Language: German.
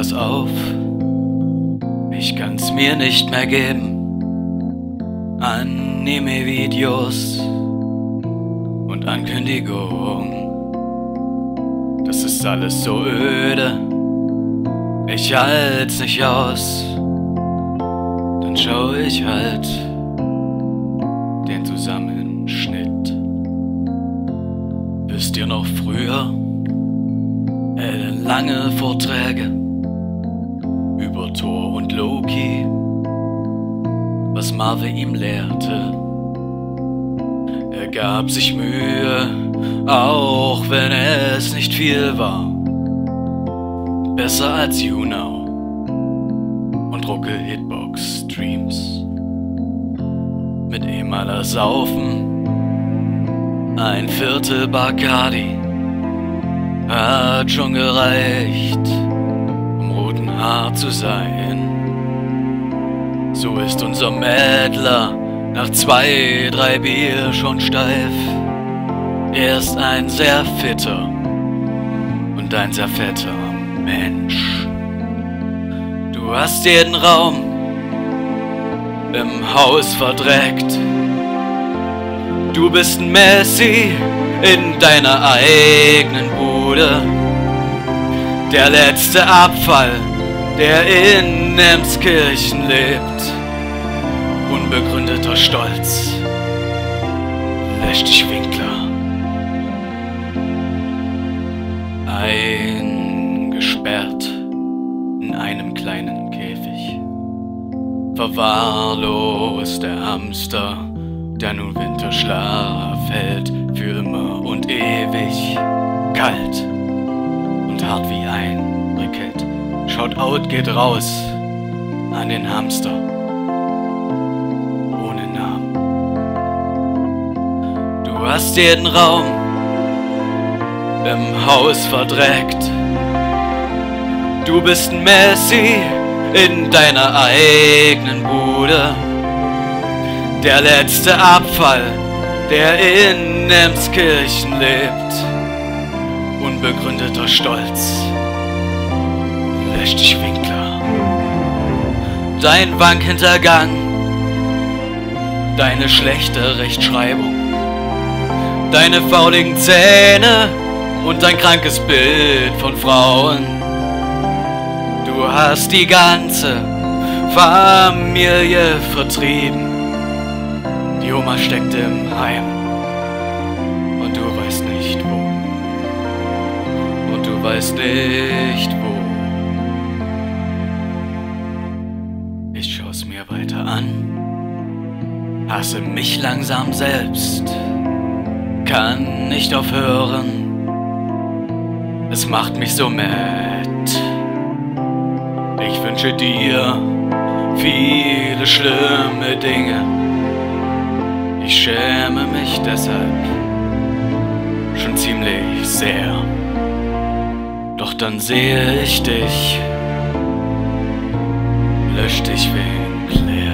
Krass auf. Ich kann's mir nicht mehr geben. Anime-Videos und Ankündigungen. Das ist alles so öde. Ich halt's nicht aus. Dann schau ich halt den Zusammenschnitt. Wisst ihr noch früher? Lange Vorträge über Thor und Loki, was Marvel ihm lehrte. Er gab sich Mühe, auch wenn es nicht viel war. Besser als You Know und Ruckel Hitbox Streams. Mit Emaler Saufen, ein Viertel Bacardi hat schon gereicht, Haar zu sein. So ist unser Mädler nach zwei, drei Bier schon steif. Er ist ein sehr fitter und ein sehr fetter Mensch. Du hast jeden Raum im Haus verdreckt. Du bist ein Messi in deiner eigenen Bude. Der letzte Abfall, der in Emskirchen lebt. Unbegründeter Stolz dich Winkler. Eingesperrt in einem kleinen Käfig. Verwahrlost der Hamster, der nun Winterschlaf hält für immer und ewig. Kalt und hart wie ein. Schaut out, geht raus an den Hamster. Ohne Namen. Du hast jeden Raum im Haus verdreckt. Du bist ein Messi in deiner eigenen Bude. Der letzte Abfall, der in Emskirchen lebt. Unbegründeter Stolz lässt dich Winkler. Dein Bankhintergang, deine schlechte Rechtschreibung, deine fauligen Zähne und dein krankes Bild von Frauen. Du hast die ganze Familie vertrieben. Die Oma steckt im Heim. weiß nicht wo. Ich weiter an, hasse mich langsam selbst, kann nicht aufhören. Es macht mich so matt. Ich wünsche dir viele schlimme Dinge. Ich schäme mich deshalb schon ziemlich sehr. Doch dann sehe ich dich, lösch dich weg. yeah